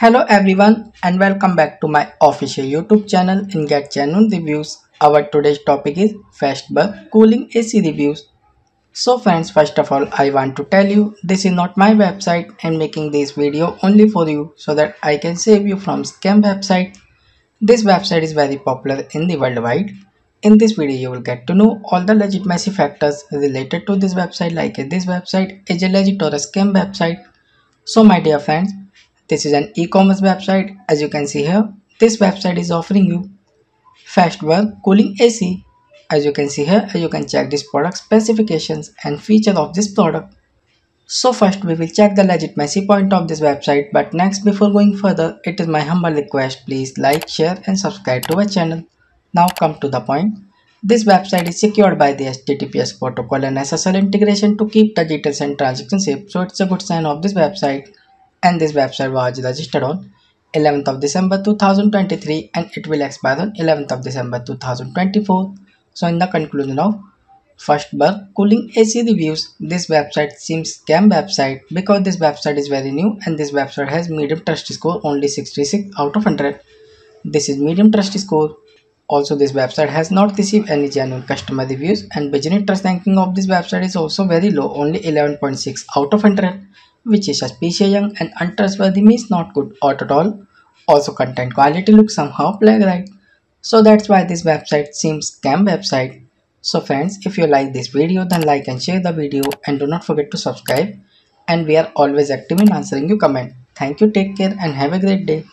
Hello everyone and welcome back to my official YouTube channel in Get Genuine Reviews. Our today's topic is Festberg Cooling Ace Reviews. So friends first of all I want to tell you this is not my website and making this video only for you so that I can save you from scam website. This website is very popular in the worldwide. In this video you will get to know all the legitimacy factors related to this website like this website is a legit or a scam website. So my dear friends this is an e-commerce website. As you can see here, this website is offering you fast Festberg cooling Ace. As you can see here, you can check this product specifications and feature of this product. So first we will check the legitimacy point of this website but next before going further it is my humble request please like share and subscribe to our channel. Now come to the point. This website is secured by the HTTPS protocol and SSL integration to keep the details and transactions safe so it's a good sign of this website and this website was registered on 11th of December 2023 and it will expire on 11th of December 2024. So in the conclusion of First Festberg Cooling Ace reviews, this website seems scam website because this website is very new and this website has medium trust score only 66 out of 100. This is medium trust score. Also this website has not received any genuine customer reviews and business trust ranking of this website is also very low only 11.6 out of 100 which is suspicious young and untrustworthy means not good at all. Also content quality looks somehow plagiarized. So that's why this website seems scam website. So friends, if you like this video then like and share the video and do not forget to subscribe. And we are always active in answering your comment. Thank you, take care and have a great day.